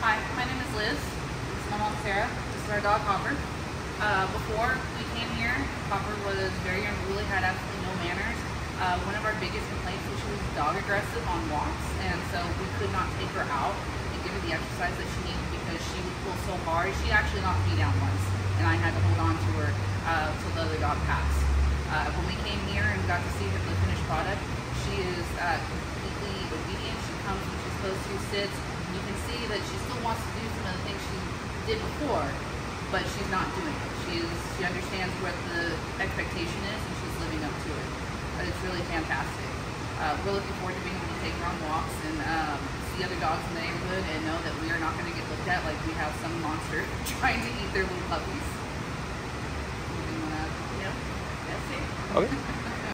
Hi, my name is Liz. This is my mom Sarah. This is our dog Hopper. Uh, before we came here, Hopper was very unruly, had absolutely no manners. Uh, one of our biggest complaints was she was dog aggressive on walks, and so we could not take her out and give her the exercise that she needed because she would pull so hard. She actually knocked me down once, and I had to hold on to her uh, the other dog passed. Uh, when we came here and got to see her the finished product, she is uh, completely obedient. She comes when she's supposed to, sits. You can see that she still wants to do some of the things she did before, but she's not doing it. She is she understands what the expectation is and she's living up to it. But it's really fantastic. Uh, we're looking forward to being able to take her on walks and um, see other dogs in the neighborhood and know that we are not going to get looked at like we have some monster trying to eat their little puppies. Anything you wanna add? No. That's it. Okay.